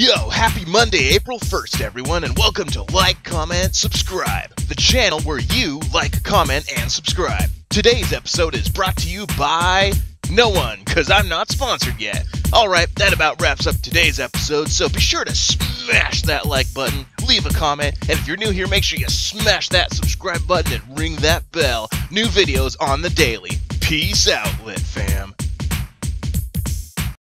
Yo, happy Monday, April 1st, everyone, and welcome to Like, Comment, Subscribe, the channel where you like, comment, and subscribe. Today's episode is brought to you by no one, because I'm not sponsored yet. Alright, that about wraps up today's episode, so be sure to smash that like button, leave a comment, and if you're new here, make sure you smash that subscribe button and ring that bell. New videos on the daily. Peace out, Lit fam.